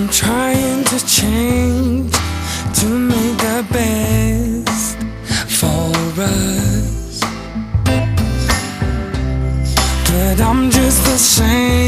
I'm trying to change to make the best for us. But I'm just the same.